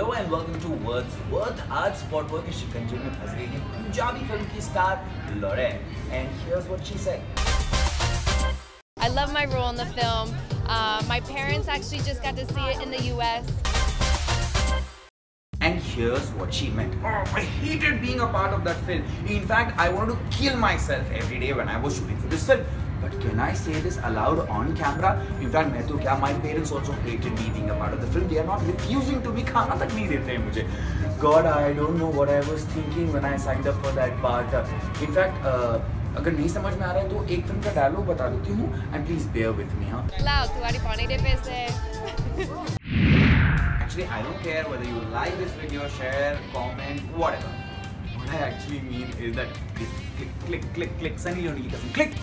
Hello and welcome to words worth आज spot के शिकंजे में फंस गई है पंजाबी फिल्म की star Lauren and here's what she said I love my role in the film. Uh, my parents actually just got to see it in the US. And here's what she meant. Oh, I hated being a part of that film. In fact, I wanted to kill myself every day when I was shooting for this film. But can I say this aloud on camera? In fact, मैं तो क्या my parents also hated me being a part of the film. They are not refusing to be खाना तक नहीं देते हैं मुझे. God, I don't know what I was thinking when I signed up for that part. In fact, uh, अगर नहीं समझ में आ रहा है तो एक फ़िल्म का डायलॉग बता देती हूँ and please bear with me हाँ तुम्हारी पानी de pese. Actually, I don't care whether you like this video, share, comment, whatever. What I actually mean is that click, click, click, click, click, Sunny Leone click.